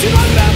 to my back